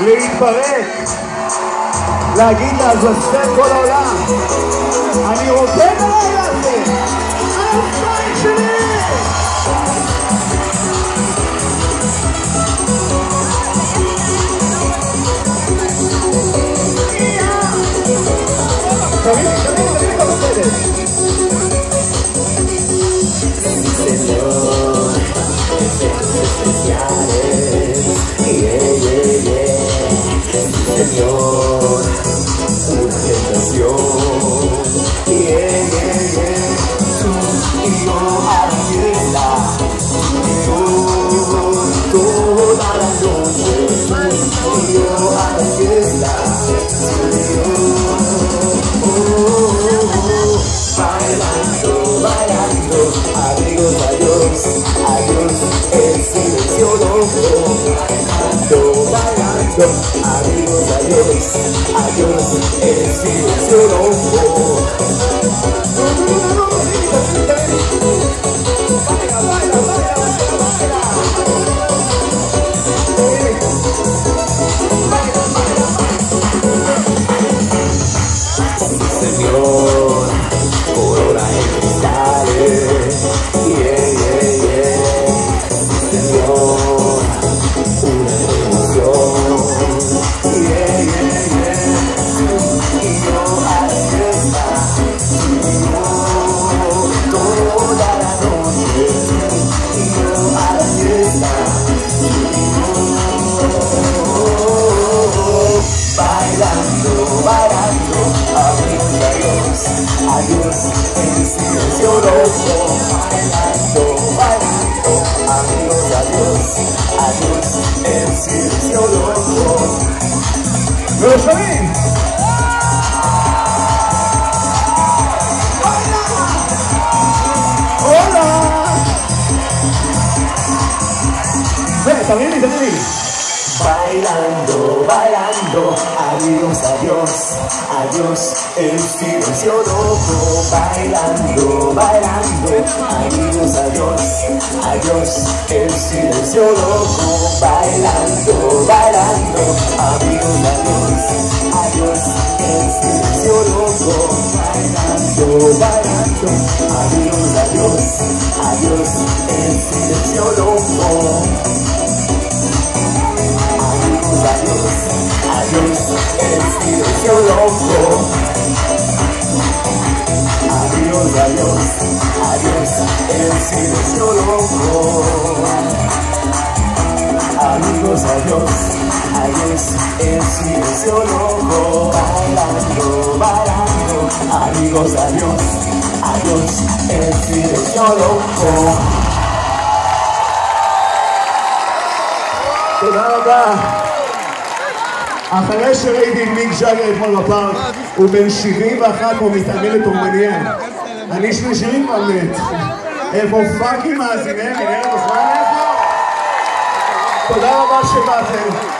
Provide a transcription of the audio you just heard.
להתפרק, להגיד לעזאזל כל העולם, Señor, una tentación. Yeah, yeah, yeah. Tú y yo a la fiesta. Yo toda la noche. Tú y yo a la fiesta. Yo. Oh, oh, oh. Bailando, bailando. Amigos, adiós. Adiós. El silencio loco. Bailando, bailando. Amigos, adiós. Adiós. El silencio loco. Bailando, bailando. Amigos, adiós, adiós. En silencio loco. Bailando, bailando. Amigos, adiós, adiós. En silencio loco. ¿Me lo sabéis? ¡Hola! Ven, también, también. Bailando, bailando, adiós, adiós, adiós, el silencio loco. Bailando, bailando, adiós, adiós, adiós, el silencio loco. Bailando, bailando, adiós, adiós, adiós, el silencio loco. Bailando, bailando, adiós, adiós, adiós, el silencio loco. Estoy loco. Adiós, adiós, adiós, el silencio loco. Amigos, adiós, adiós, el silencio loco. Bailando, bailando. Amigos, adiós, adiós, el silencio loco. De. אחרי שראיתי את מיק ג'אגר אתמול בפארק, הוא בן 71 פה מתעמל את אומניה. אני שני שירים כבר מת. איפה פאקינג איפה? תודה רבה שבאתם.